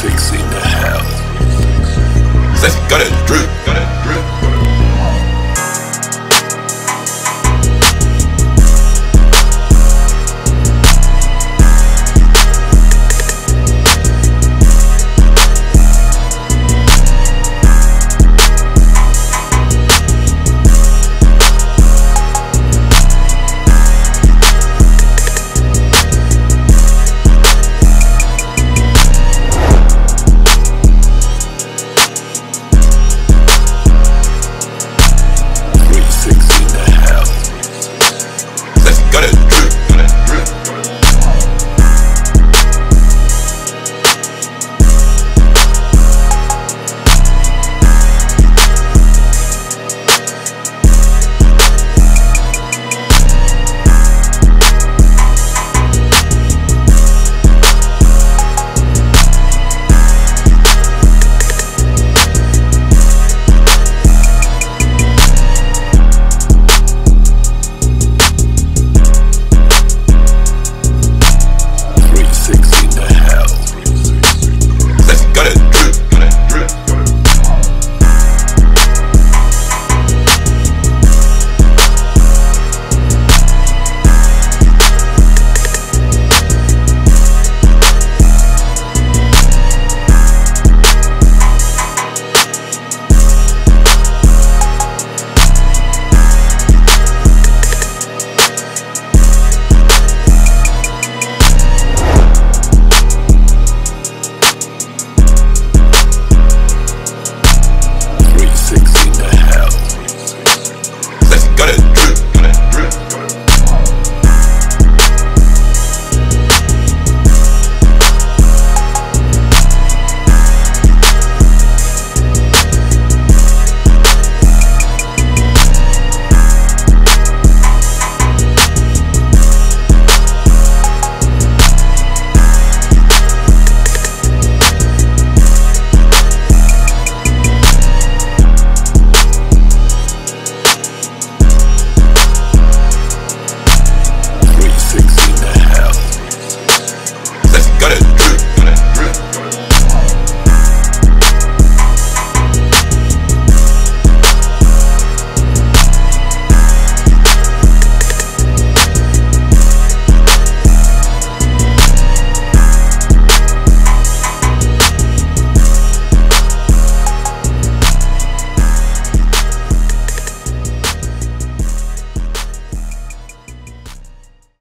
fixing the hell. Let's go Drew. Drew. Got it.